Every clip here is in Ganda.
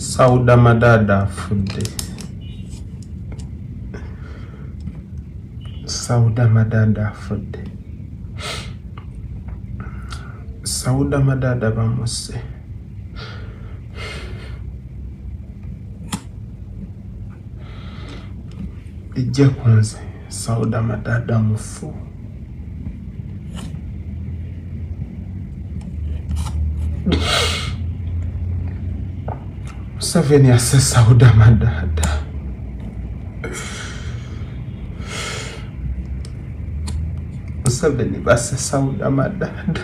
sauda madaada afudde. Sauda madaada afudde. Sauda madaada bamusse. Ijje ku nze sauda madaada mufu museveni asse sauda madaada museveni basse sauda madaada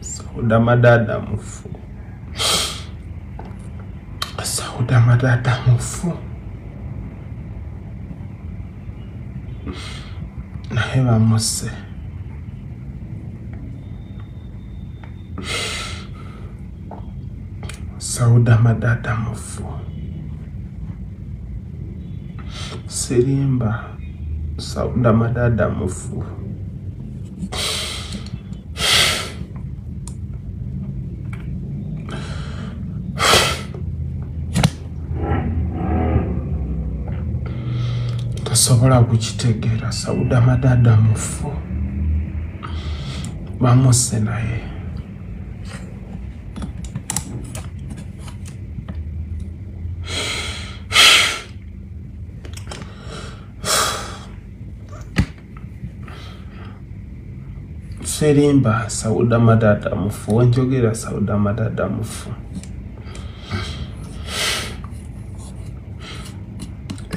sauda madaada mufu. Sauda madaada mufu naye bamusse sauda madaada mufu sirimba sauda madaada mufu tosobola kukitegeera sauda madaada mufu. Bamusse naye. Serimba sauda madaada mufu. Wenjogera sauda madaada mufu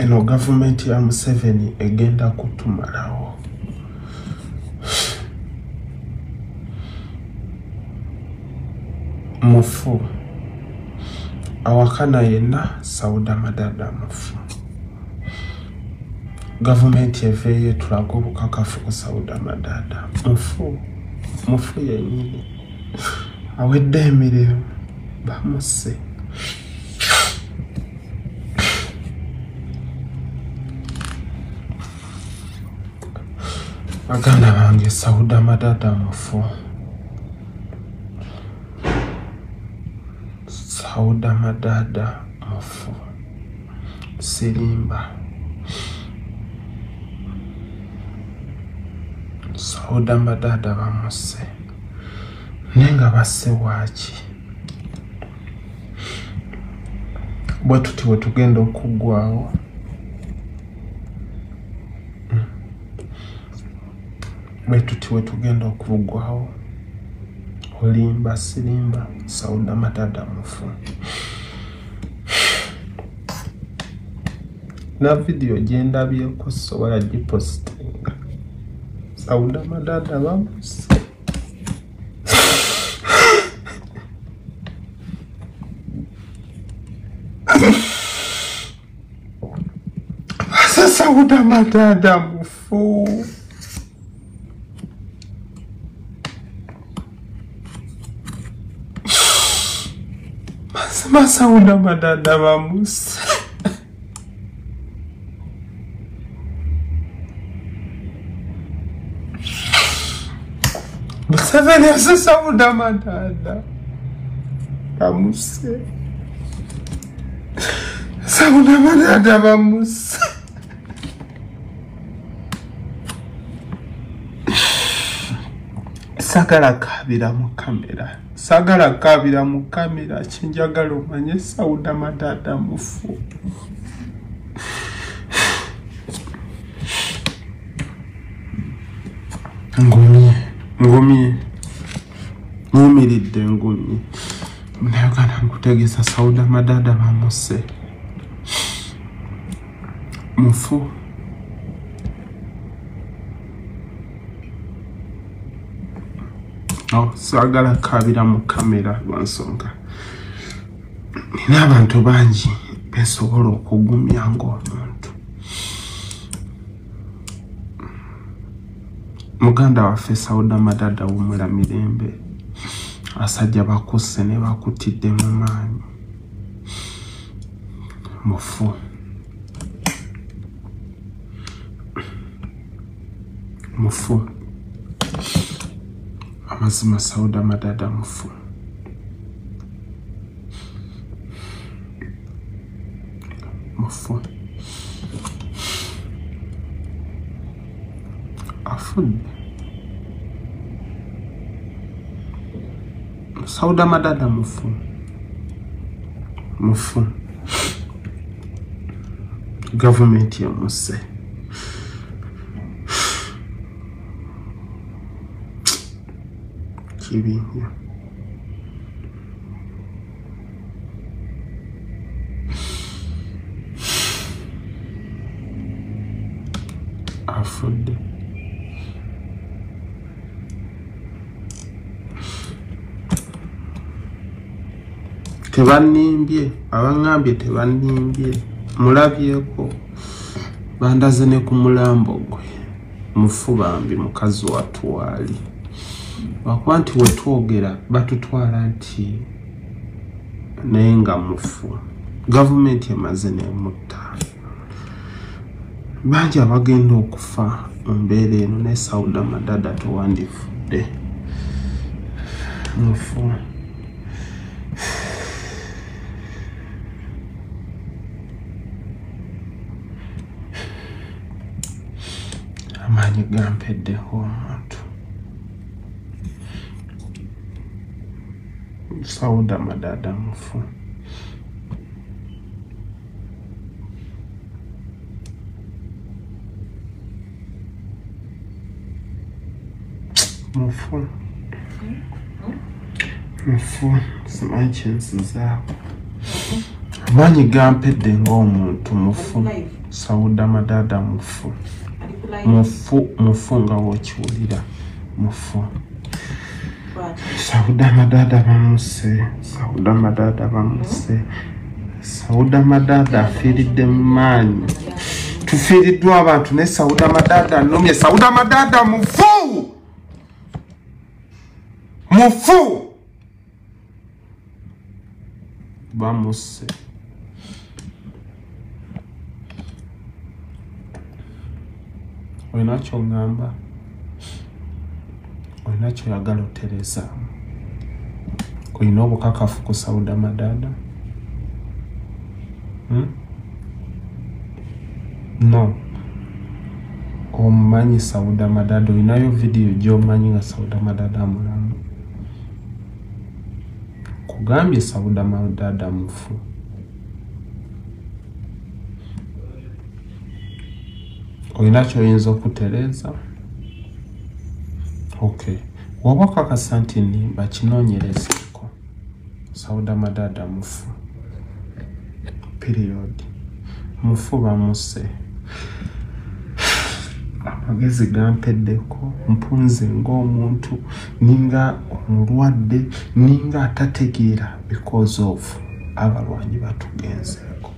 eno gavumenti ya museveni egenda kutumalawo. Mufu. Awakana yenna sauda madaada mufu. Gavumenti eveeyo etulaga obukakafu ku sauda madaada mufu. Mufu yennyini awedde emirimu. Bamusse baganda bange sauda madaada mufu. Sauda madaada mufu. Sirimba. Sauda madaada bamusse naye nga basse waaki bwe tuti bwe tugenda okuggwawo bwe tuti we tugenda okuggwawo olimba sirimba sauda madaada mufu na vidiyo gyendabyeko sobola gipositinga sauda madaada bamuse base sauda madaada mufu masauda madada bamuse museveni ase sauda madada bamuse sauda madada bamuse sagala kabira mu kamera. Sagala kabira mu kamera kyenjagala omanye sauda madada mufu. Ngumye. Ngumye. Nyimiridde ngumye. Munayuganda nkutegeeza sauda madada bamuse. Mufu saagala kabira mu kamera lwansonga nina abantu bangi bensobola okugumya ngaomuntu muganda waffe sauda madada wumula mirembe asajja bakusse ne bakutidde mu maanyi mufu mufu amazima sauda madada mufu. Mufu. Afudde sauda madada mufu. Mufu. Gavumenti emusse kibi nnyo afudde tebanimbye abaŋŋambye tebanimbye mulabyeko bandaze ne ku mulambo gwe. Mufu bambi mukazi watwali lwakuba nti wetwogera batutwala nti naye nga mufu. Gavumenti emaze nemutta bangi abagenda okufa mu mbeera eno naye sauda madada towandifudde mufu. Amaanyi gampeddeho omuntu sauda madada mufu mufu simanyi kyensizaako amaanyi gampedde ng'omuntu mufu sauda madada mufu mufu mufu nga wokiwulira mufu sauda madada bamuse sauda madada bamuse sauda madada afiiridde mu maanyi tufiiriddwa abantu naye sauda madada anomye sauda madada mufu mufu bamuse olina kyoŋŋamba olina kyoyagala otereza olina obukakafu ku sauda madada hmm? no. Omumanyi sauda madada olinayo vidiyo gyomanyi nga sauda madada mulamu? Kugambye sauda madada mufu. Olina kyoyinza okutereeza ok woba okakasa nti nimba kinoonyerezeeko sauda madada mufu. Period. Mufu bamuse amagezi gampeddeko mpunze ng'omuntu ninga omulwadde ninga atategeera because of abalwanyi batugenzeeko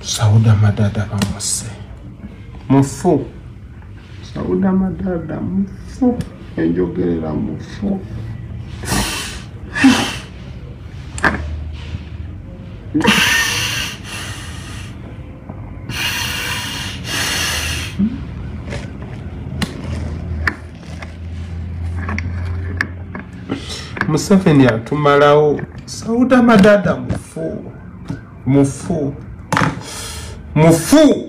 sauda madada bamuse mufu. Sauda madada mufu enjogerera mufu museveni atumalawo sauda madada mufu. Mufu. Mufu.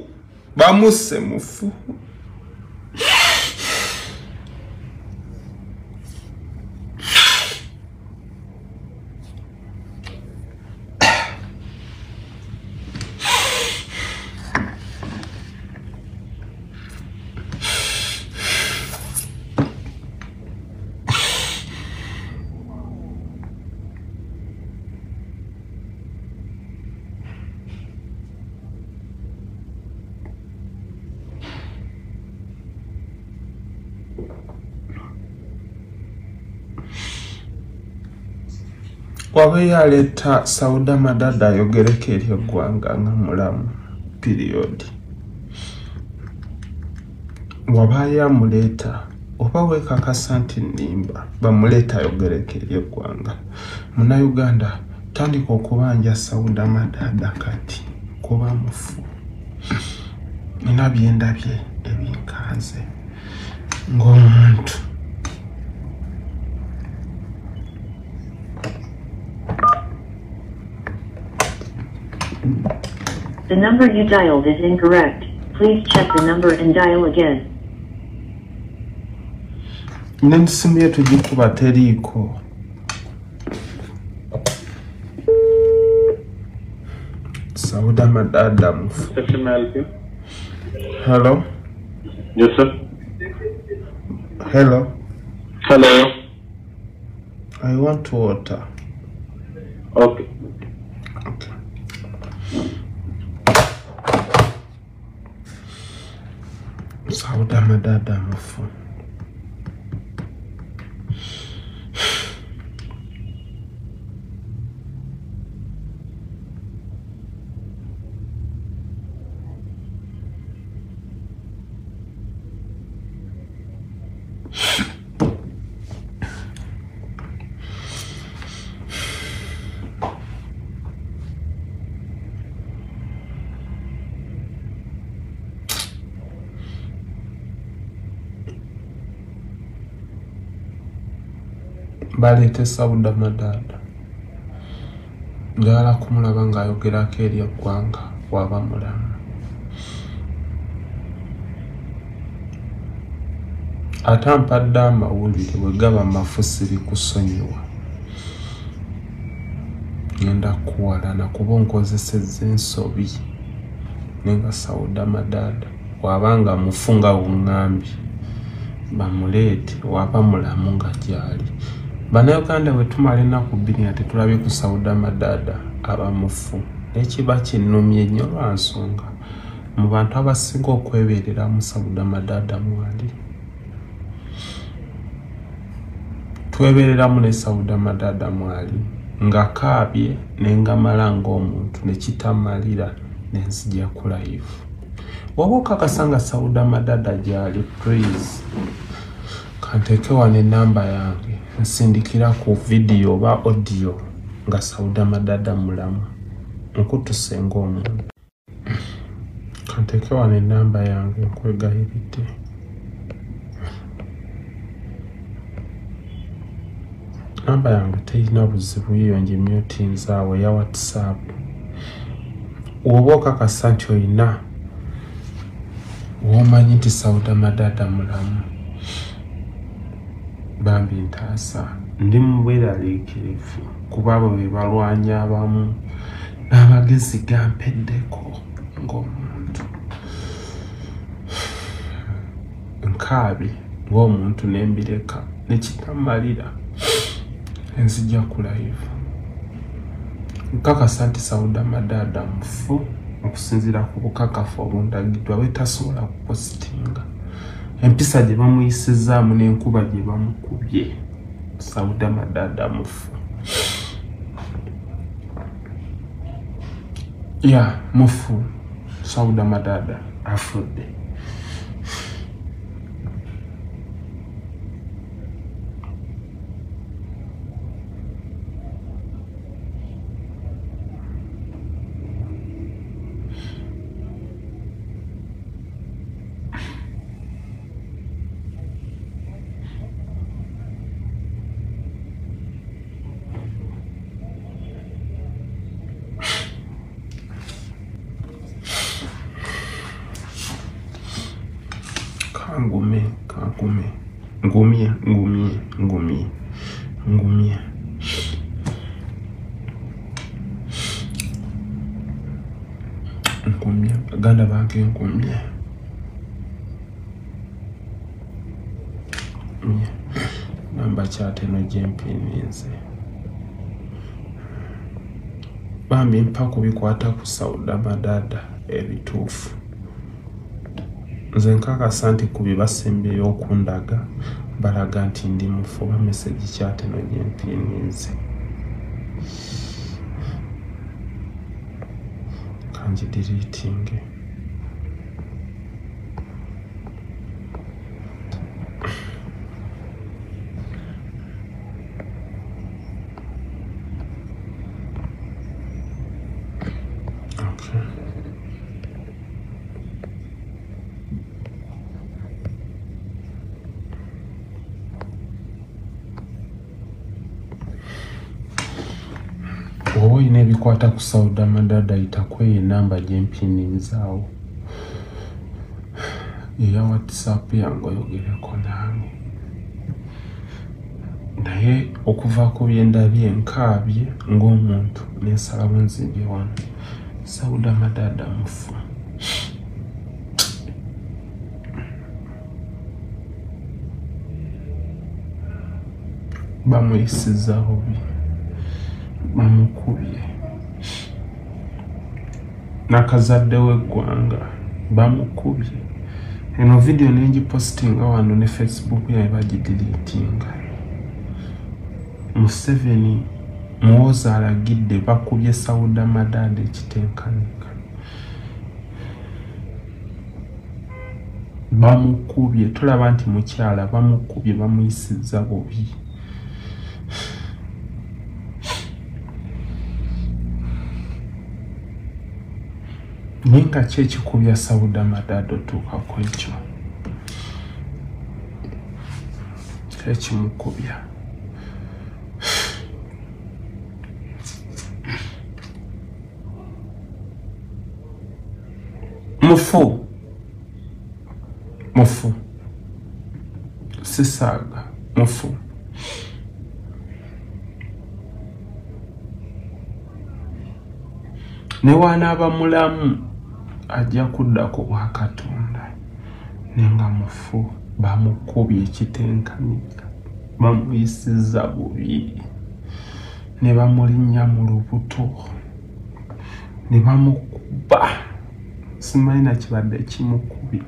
Bamuse mufu wabeeyo aleeta sauda madada ayogereko eri eggwanga nga mulamu piriyodi wabaayo amuleeta oba weekakasa nti nnimba bamuleeta ayogereko eri eggwanga. Munnayuganda tandika okubanja sauda madada kati kuba mufu. Nina byendabye ebinkanze ng'omuntu The number you dialed is incorrect. Please check the number and dial again. n'ensimu ye tugikuba teriiko sauda madada mufu Sir, can I help hello Yes, sir. hello Hello. i want water Okay. okay. Sauda madada sauda madada njagala kumulaba ng'ayogerako eri eggwanga waba mulamu. Ate ampadde amawulire bwe gaba mafusi bikusonyiwa. Ngenda kuwalana kuba onkozesezza ensobi. Nenga sauda madada wabanga mufu nga wuŋŋambye bamuleete waba mulamu nga gyali bannayuganda bwe tumala ennaku bbiri nga tetulabye ku sauda madada abamufu nekiba kinnumye nnyo lwa nsonga mu bantu abasinga okwebeereramu sauda madada mwali twebeereramu ne sauda madada mwali nga kaabye nengamala ng'omuntu nekitamalira nenzija ku live. Waba okakasa nga sauda madada gyali please kanteeke wano enamba yange. Nsindikira ku vidiyo oba audio nga sauda madada mulamu. Nkutuse ng'omuntu kanteeke wano enamba yange nkwegayiridde namba yange terina buzibu yiyo ngimyutinzaawe ya whatsapp. Woba okakasa nti olina womanyi nti sauda madada mulamu bambi ntaasa ndi mu bweraliikirivu kuba abo be balwanya abamu n'amagezi gampeddeko ng'omuntu. Nkaabi ng'omuntu nembireka nekitamalira enzija ku live. Nkakasa nti sauda madada mufu okusinziira ku bukakafu obundagiddwa bwetasobola kupositinga empisa gye bamuyisizaamu n'enkuba gye bamukubye. Sauda madada mufu. Ya mufu sauda madada afudde kangume kangume ngumye ngumye ngumye ngumye ngumye baganda bange ngumye namba kyateno gyempininze bambi mpa kubikwata ku sauda madada ebituufu. Nze nkakasa nti ku bibasembeyo okundaga balaga nti ndi mufu oba mesegi kyateno gyempinize kanjidiriitinge Okay. olina ebikwata ku sauda madada yitakweyo enamba gyempininzaawo eya whatsapp yange oyogereko nange. Naye okuva ku byendabye nkaabye ng'omuntu nensalawo nzimbye wano sauda madada mufu. Bamuyisiza bubi bamukubye nakazadde w'eggwanga bamukubye. Eno vidiyo nengipositinga wano ne facebook yabe bagidiriitinga museveni muwoza alagidde bakubye sauda madada ekitenkanika bamukubye tolaba nti mukyala bamukubye bamuyisiza bubi naye nga ki ekikubya sauda madada otuuka ku ekyo ekimukubya mufu. Mufu. Sisaaga mufu. Ne wanaaba mulamu ajja kudda ku bwa katonda. Nenga mufu bamukubye ekitenkanika bamuyisiza bubi ne bamulinnya mu lubuto ne bamukuba simanyi nakibadde kimukubya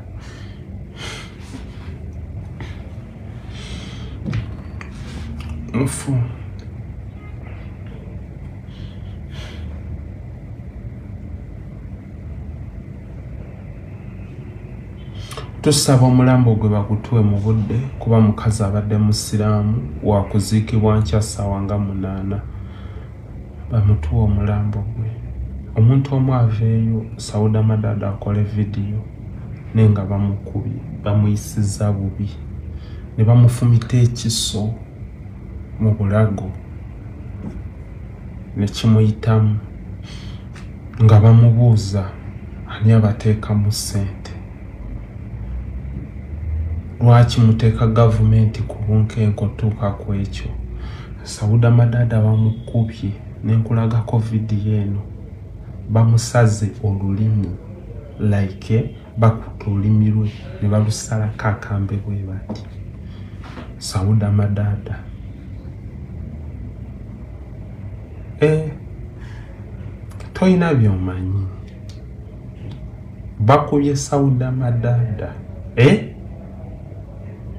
mufu tusaba omulambo gwe bagutuwe mu budde kuba mukazi abadde musiraamu wakuziikibwa nkya ssaawa nga munaana. Bamutuwe omulambo gwe. Omuntu omu aveeyo sauda madada akole vidiyo naye nga bamukubye bamuyisiza bubi. Ne bamufumita ekiso mu bulago ne kimuyitamu nga bamubuuza ani abateekamu ssente lwaki muteeka gavumenti ku bunkenke otuuka ku ekyo? Sauda madada bamukubye nenkulagako vidiyo eno. Bamusaze olulimi like bakuta olulimi lwe ne balusalako akambe bwe bati. Sauda madada e toyina byomanyi. Bakubye sauda madada e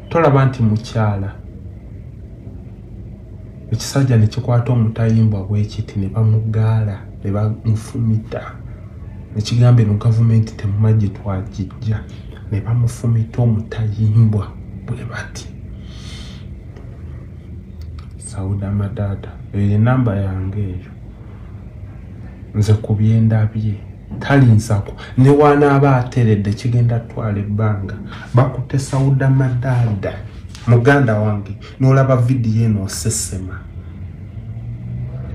tolaba nti mukyala. Ekisajja ne kikwata omutayimbwa bwekiti ne bamugaala ne bamufumita. Nekigamba eno gavumenti temumagye twagijja ne bamufumita omutayimbwa bwe bati. Sauda madada eyo enamba yange eyo. Nze ku byendabye talinzako ne wanaaba ateredde kigenda twala ebbanga bakute sauda madada muganda wange nolaba vidiyo eno osesema.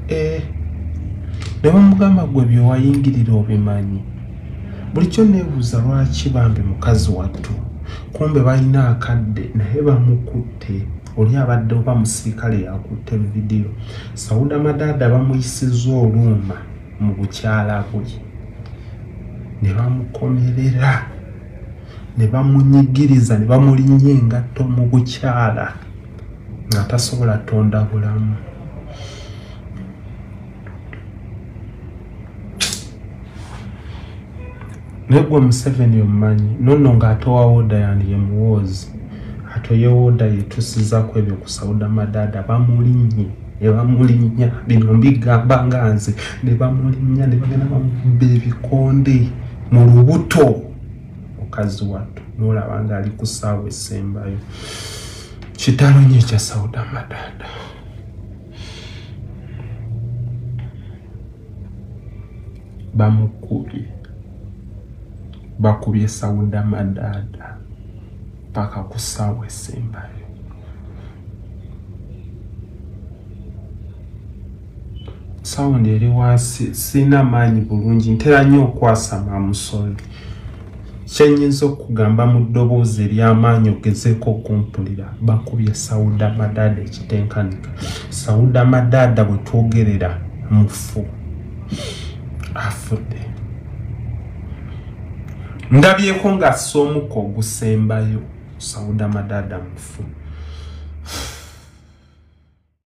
E ne bamugamba gwe byewayingirira obimanyi. Bulikyo neebuuza lwaki bambi mukazi wattu? Kumbe balina akadde naye bamukutte oli abadde oba musirikale yakutte vidiyo. Sauda madada bamuyisiza oluuma mu bukyala bwe ne bamukomerera ne bamunyigiriza ne bamulinnya engatto mu bukyala nga tasobola tonda bulamu. Naye gwe museveni omumanyi nono ng'atowa woda yandi ye muwoozi atoye woda yetusizaku ebyo ku sauda madada bamulinnye ne bamulinnya. Bino mbigamba nga nze ne bamulinnya ne bagenda bamubba ebikonde mu lubuto mukazi wattu nolaba nga ali ku ssaawa esembayo. Kitalo nyo ekya sauda madada bamukubye bakubye sauda madada paka ku ssaawa esembayo sawundi eri wansi sirina maanyi bulungi ntera nnyo okwasama musoli kyenyinza okugamba mu ddoboozi ery'amaanyi ogezeeko okumpulira bakubye sawuda madada ekitenkanika sawuda madada bwe twogerera mufu afudde. Ndabyeko ng'assa omukka ogusembayo sawuda madada mufu